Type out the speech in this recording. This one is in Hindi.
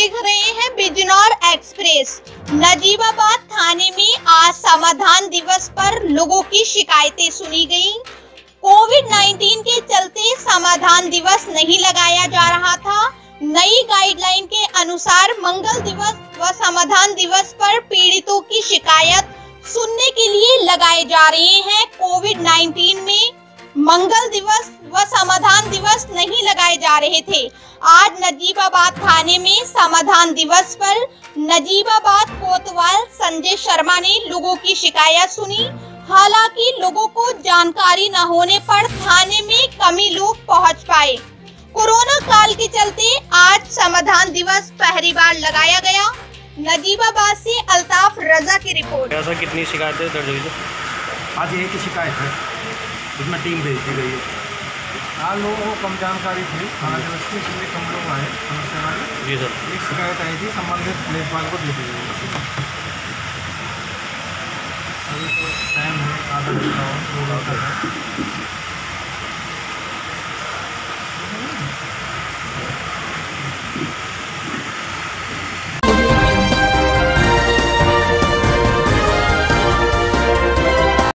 बिजनौर एक्सप्रेस। नजीबाबाद थाने में आज समाधान दिवस पर लोगों की शिकायतें सुनी गई कोविड 19 के चलते समाधान दिवस नहीं लगाया जा रहा था। नई गाइडलाइन के अनुसार मंगल दिवस व समाधान दिवस पर पीड़ितों की शिकायत सुनने के लिए लगाए जा रहे हैं कोविड 19 में। मंगल दिवस व समाधान दिवस नहीं लगाए जा रहे थे। आज नजीबाबाद थाने में समाधान दिवस पर नजीबाबाद कोतवाल संजय शर्मा ने लोगों की शिकायत सुनी। हालाँकि लोगों को जानकारी न होने पर थाने में कमी लोग पहुँच पाए। कोरोना काल के चलते आज समाधान दिवस पहली बार लगाया गया। नजीबाबाद से अल्ताफ रजा की रिपोर्ट। ऐसा कितनी शिकायतें दर्ज हुई आज एक ही शिकायत है। उसमें टीम भेज दी गई है। हाँ लोगों को कम जानकारी थी। थाना दिवस की इसलिए कम लोग आए समस्या वाले जी सर। एक शिकायत आई थी संबंधित लेखपाल को दे दी गई अभी तो टाइम है आधा घंटा और दो घंटा। है